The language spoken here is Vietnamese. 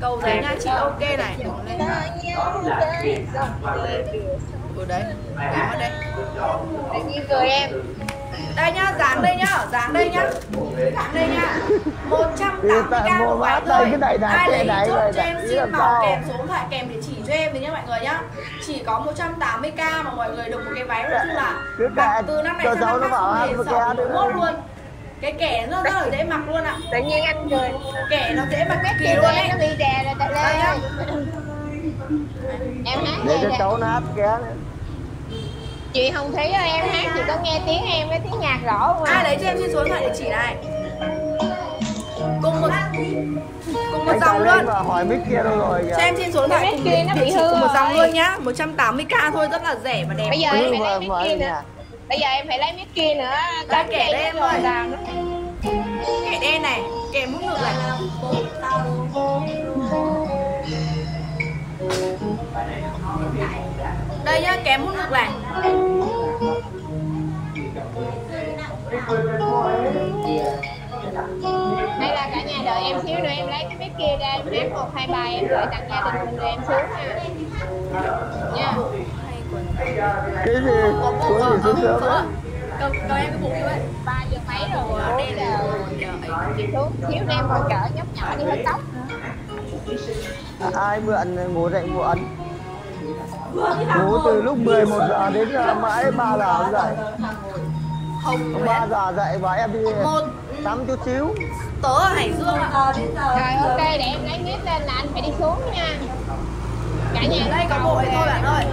cầu giấy nha chị ok này. Lên ở đấy em ở đây. Tự nhiên cười em đây nhá dán đây nhá dán đây nhá. Dán đây nhá. 180k một này này ai cái lấy này chốt cho em xin màu kèm số điện thoại kèm địa chỉ cho em thì nhá mọi người nhá. Chỉ có 180k mà mọi người được một cái váy nói chung là mặc từ năm này sang năm nó khác bảo không ăn hề một sợ cái bị nữa. mốt luôn cái kẻ nó rất là dễ mặc luôn ạ. tự nhiên anh cười. Kẻ nó dễ mặc mấy kỳ luôn luôn ấy. nó bị đè rồi tại lên em hát để cho cháu nó hát ké chị Hồng Thúy ơi em hát chị có nghe tiếng em với tiếng nhạc rõ không ai lấy cho em xin số điện thoại địa chỉ này cùng một cùng một dòng luôn. Hỏi mic kia đâu rồi kìa. Cho em xin số điện thoại cùng kia nó bị hư cùng một dòng luôn nhá. 180k thôi rất là rẻ và đẹp. Bây giờ em phải lấy mở kia nữa bây giờ em phải lấy miếng kia nữa. Cái đây em rồi ơi. kẻ đen này kẻ mút ngực này đây nhá kém mút ngực này hay là cả nhà đợi em xíu nữa em lấy cái miếng kia ra em hát một hai bài em gửi tặng gia đình rồi em xuống nha. Nha cái gì? Ở gì xuống sớm có có em cái như vậy. Ba giờ mấy rồi? Đen giờ chị xuống nữa em còn chở nhóc nhỏ đi hớt tóc. Nữa À, ai mượn ngủ dậy muộn ngủ từ lúc 11 giờ đến mãi 3 giờ không dậy hồng 3 nguyễn giờ dậy và em đi tắm chút xíu. tớ ở hải dương ạ. Rồi ok để em lấy miếng lên là anh phải đi xuống nha. Cả nhà đây có bộ này thôi bạn ơi